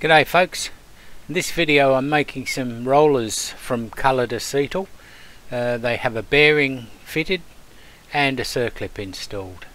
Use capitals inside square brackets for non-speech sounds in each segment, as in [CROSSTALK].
G'day folks. In this video I'm making some rollers from coloured acetal. Uh, they have a bearing fitted and a circlip installed.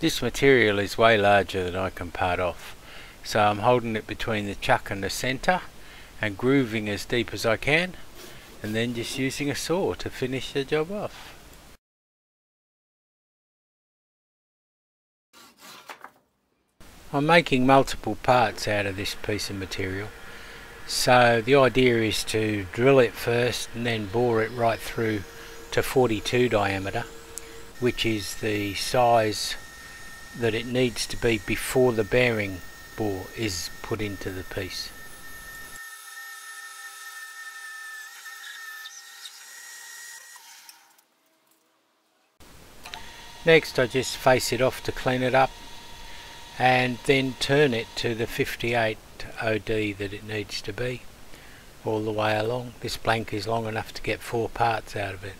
This material is way larger than I can part off so I'm holding it between the chuck and the centre and grooving as deep as I can and then just using a saw to finish the job off. I'm making multiple parts out of this piece of material so the idea is to drill it first and then bore it right through to 42 diameter which is the size that it needs to be before the bearing bore is put into the piece. Next I just face it off to clean it up and then turn it to the 58 OD that it needs to be all the way along. This blank is long enough to get four parts out of it.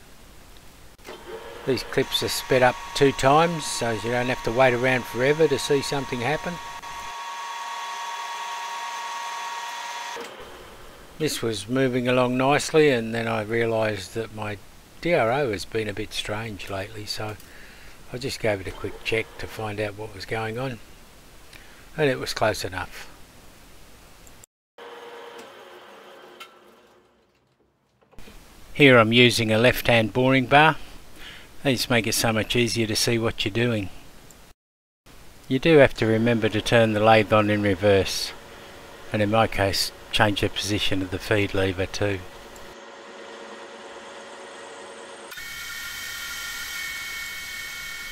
These clips are sped up two times so you don't have to wait around forever to see something happen. This was moving along nicely and then I realised that my DRO has been a bit strange lately so I just gave it a quick check to find out what was going on and it was close enough. Here I'm using a left hand boring bar. These make it so much easier to see what you're doing. You do have to remember to turn the lathe on in reverse and in my case change the position of the feed lever too.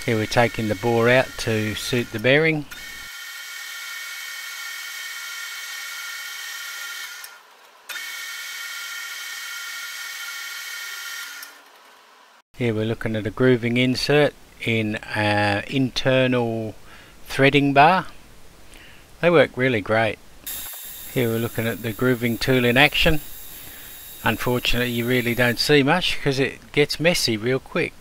Here we're taking the bore out to suit the bearing Here we're looking at a grooving insert in an internal threading bar. They work really great. Here we're looking at the grooving tool in action. Unfortunately you really don't see much because it gets messy real quick.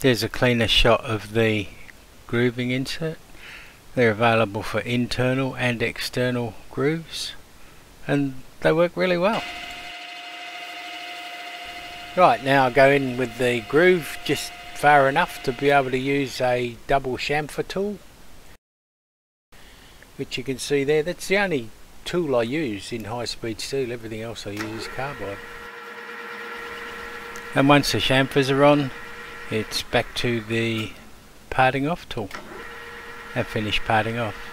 There's a cleaner shot of the grooving insert. They're available for internal and external grooves and they work really well. Right, now I go in with the groove just far enough to be able to use a double chamfer tool. Which you can see there, that's the only tool I use in high speed steel, everything else I use is carbide. And once the chamfers are on, it's back to the parting off tool. And finish parting off.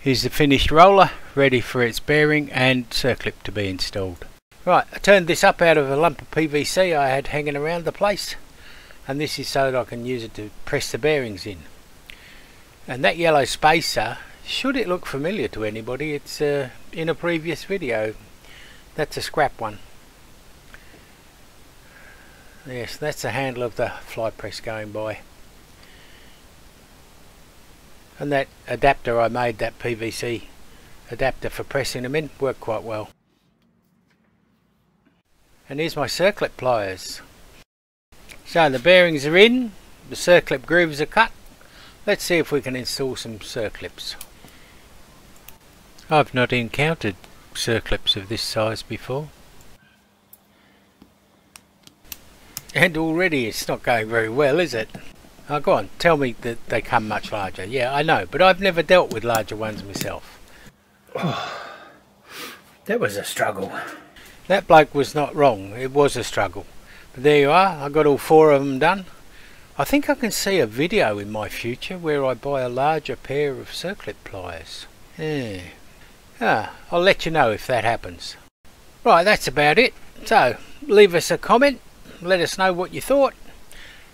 Here's the finished roller, ready for its bearing and circlip to be installed. Right, I turned this up out of a lump of PVC I had hanging around the place and this is so that I can use it to press the bearings in. And that yellow spacer, should it look familiar to anybody, it's uh, in a previous video. That's a scrap one. Yes, that's the handle of the fly press going by and that adapter I made that PVC adapter for pressing them in. Worked quite well. And here's my circlip pliers. So the bearings are in the circlip grooves are cut. Let's see if we can install some circlips. I've not encountered circlips of this size before. And already it's not going very well is it Oh, go on, tell me that they come much larger. Yeah, I know, but I've never dealt with larger ones myself. Oh, [SIGHS] that was a struggle. That bloke was not wrong. It was a struggle. But there you are. I got all four of them done. I think I can see a video in my future where I buy a larger pair of circlip pliers. Yeah. Ah, I'll let you know if that happens. Right, that's about it. So, leave us a comment. Let us know what you thought